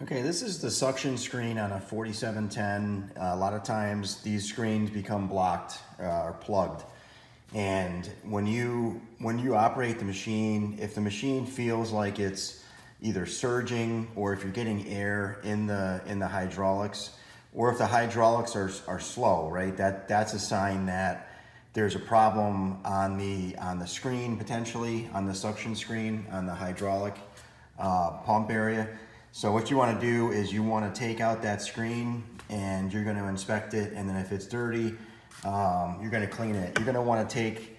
Okay, this is the suction screen on a 4710. Uh, a lot of times these screens become blocked uh, or plugged. And when you, when you operate the machine, if the machine feels like it's either surging or if you're getting air in the, in the hydraulics, or if the hydraulics are, are slow, right? That, that's a sign that there's a problem on the, on the screen potentially, on the suction screen, on the hydraulic uh, pump area. So what you want to do is you want to take out that screen and you're going to inspect it. And then if it's dirty, um, you're going to clean it. You're going to want to take,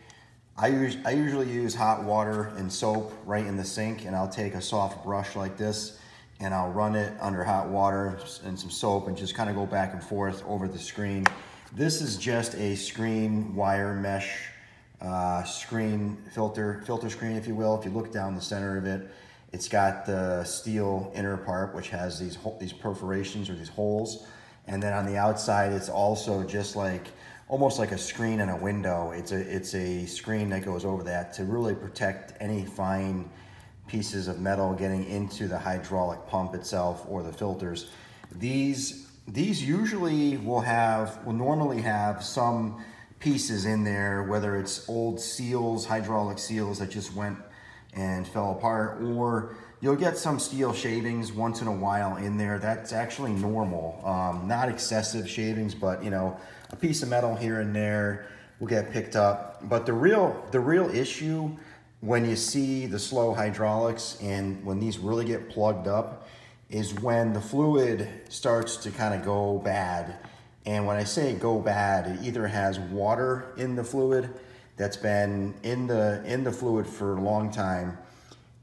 I, use, I usually use hot water and soap right in the sink and I'll take a soft brush like this and I'll run it under hot water and some soap and just kind of go back and forth over the screen. This is just a screen wire mesh uh, screen filter, filter screen if you will. If you look down the center of it, it's got the steel inner part, which has these, these perforations or these holes. And then on the outside, it's also just like, almost like a screen and a window. It's a, it's a screen that goes over that to really protect any fine pieces of metal getting into the hydraulic pump itself or the filters. These, these usually will have, will normally have some pieces in there, whether it's old seals, hydraulic seals that just went and fell apart, or you'll get some steel shavings once in a while in there. That's actually normal. Um, not excessive shavings, but you know, a piece of metal here and there will get picked up. But the real, the real issue when you see the slow hydraulics and when these really get plugged up is when the fluid starts to kind of go bad. And when I say go bad, it either has water in the fluid that's been in the in the fluid for a long time.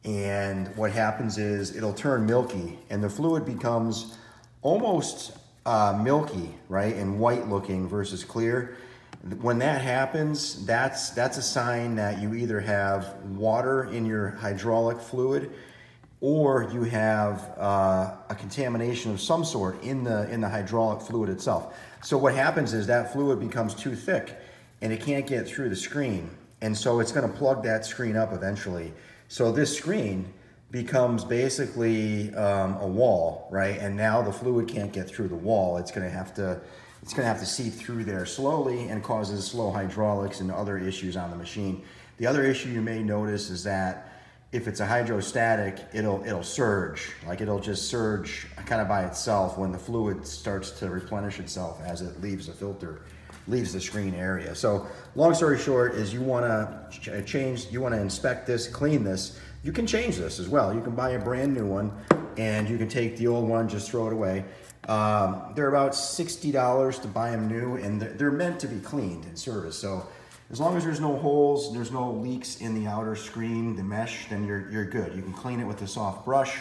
And what happens is it'll turn milky and the fluid becomes almost uh, milky right and white looking versus clear. When that happens that's that's a sign that you either have water in your hydraulic fluid or you have uh, a contamination of some sort in the in the hydraulic fluid itself. So what happens is that fluid becomes too thick and it can't get through the screen. And so it's gonna plug that screen up eventually. So this screen becomes basically um, a wall, right? And now the fluid can't get through the wall. It's gonna have to, it's gonna have to seep through there slowly and causes slow hydraulics and other issues on the machine. The other issue you may notice is that if it's a hydrostatic, it'll it'll surge. Like it'll just surge kind of by itself when the fluid starts to replenish itself as it leaves the filter leaves the screen area. So long story short is you wanna ch change, you wanna inspect this, clean this. You can change this as well. You can buy a brand new one and you can take the old one, just throw it away. Um, they're about $60 to buy them new and they're meant to be cleaned and serviced. So as long as there's no holes, there's no leaks in the outer screen, the mesh, then you're, you're good. You can clean it with a soft brush,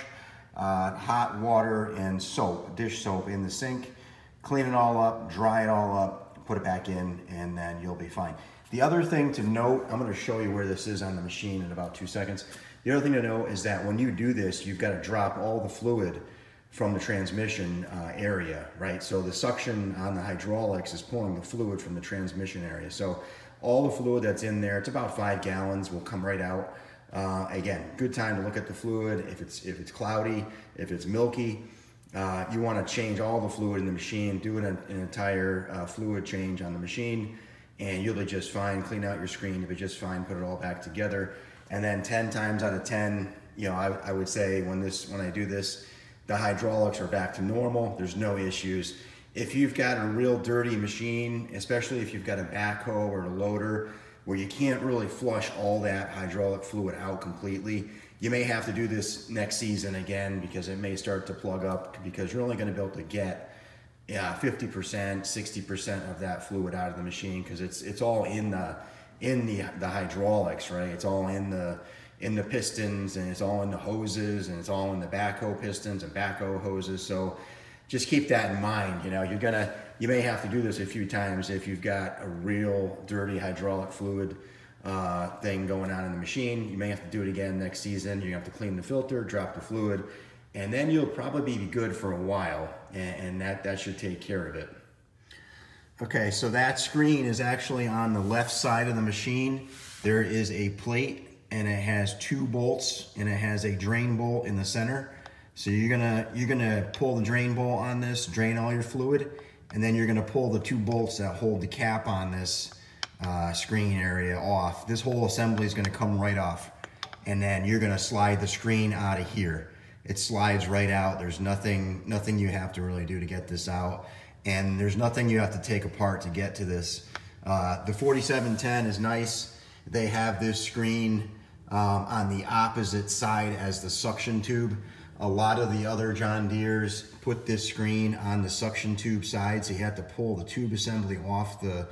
uh, hot water and soap, dish soap in the sink. Clean it all up, dry it all up, put it back in, and then you'll be fine. The other thing to note, I'm gonna show you where this is on the machine in about two seconds. The other thing to know is that when you do this, you've gotta drop all the fluid from the transmission uh, area, right? So the suction on the hydraulics is pulling the fluid from the transmission area. So all the fluid that's in there, it's about five gallons, will come right out. Uh, again, good time to look at the fluid. If it's, if it's cloudy, if it's milky, uh, you want to change all the fluid in the machine, do an, an entire uh, fluid change on the machine, and you'll be just fine. Clean out your screen, you'll be just fine. Put it all back together, and then 10 times out of 10, you know, I, I would say when this when I do this, the hydraulics are back to normal. There's no issues. If you've got a real dirty machine, especially if you've got a backhoe or a loader, where you can't really flush all that hydraulic fluid out completely, you may have to do this next season again because it may start to plug up because you're only going to be able to get yeah 50% 60% of that fluid out of the machine because it's it's all in the in the the hydraulics right? It's all in the in the pistons and it's all in the hoses and it's all in the backhoe pistons and backhoe hoses. So just keep that in mind you know? You're gonna you may have to do this a few times if you've got a real dirty hydraulic fluid uh, thing going on in the machine. You may have to do it again next season. You have to clean the filter, drop the fluid, and then you'll probably be good for a while, and, and that, that should take care of it. Okay, so that screen is actually on the left side of the machine. There is a plate and it has two bolts and it has a drain bolt in the center. So you're gonna you're gonna pull the drain bolt on this, drain all your fluid, and then you're gonna pull the two bolts that hold the cap on this uh, screen area off. This whole assembly is gonna come right off. And then you're gonna slide the screen out of here. It slides right out. There's nothing, nothing you have to really do to get this out. And there's nothing you have to take apart to get to this. Uh, the 4710 is nice. They have this screen um, on the opposite side as the suction tube. A lot of the other John Deere's put this screen on the suction tube side, so you had to pull the tube assembly off the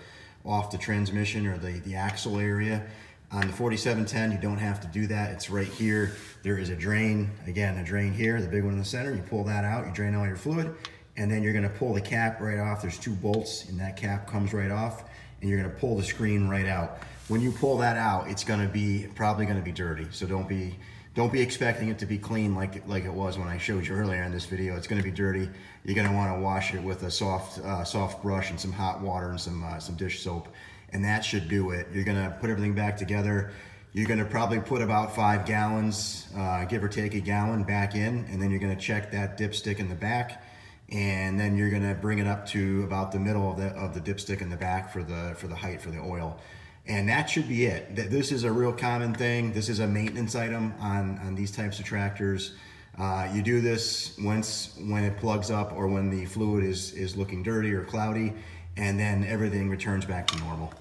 off the transmission or the, the axle area. On the 4710, you don't have to do that. It's right here. There is a drain, again, a drain here, the big one in the center. You pull that out, you drain all your fluid, and then you're gonna pull the cap right off. There's two bolts and that cap comes right off and you're gonna pull the screen right out. When you pull that out, it's gonna be, probably gonna be dirty. So don't be, don't be expecting it to be clean like, like it was when I showed you earlier in this video. It's gonna be dirty. You're gonna wanna wash it with a soft, uh, soft brush and some hot water and some, uh, some dish soap. And that should do it. You're gonna put everything back together. You're gonna probably put about five gallons, uh, give or take a gallon back in, and then you're gonna check that dipstick in the back and then you're gonna bring it up to about the middle of the of the dipstick in the back for the for the height for the oil and that should be it. This is a real common thing. This is a maintenance item on on these types of tractors. Uh, you do this once when it plugs up or when the fluid is is looking dirty or cloudy and then everything returns back to normal